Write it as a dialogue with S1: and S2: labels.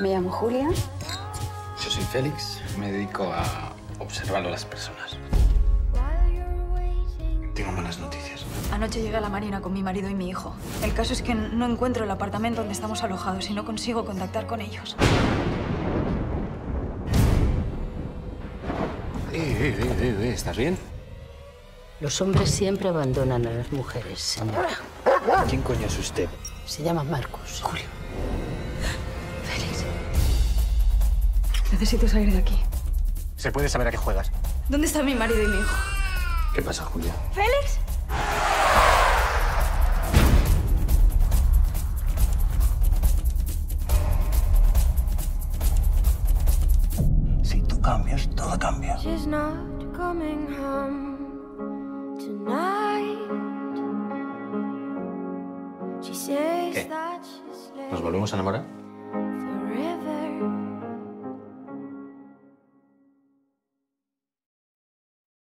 S1: Me llamo Julia.
S2: Yo soy Félix. Me dedico a observar a las personas. Tengo malas noticias.
S3: Anoche llegué a la marina con mi marido y mi hijo. El caso es que no encuentro el apartamento donde estamos alojados y no consigo contactar con ellos.
S2: Eh, eh, eh, eh, eh, ¿Estás bien?
S4: Los hombres siempre abandonan a las mujeres, señora.
S2: ¿Quién coño es usted?
S4: Se llama Marcus.
S2: Julio.
S3: Necesito salir de aquí.
S2: ¿Se puede saber a qué juegas?
S3: ¿Dónde están mi marido y mi hijo?
S2: ¿Qué pasa, Julia?
S3: ¿Félix?
S2: Si tú cambias, todo cambia.
S5: She's not coming home tonight. She says
S2: ¿Qué?
S5: that she's late.
S2: ¿Nos volvemos a enamorar?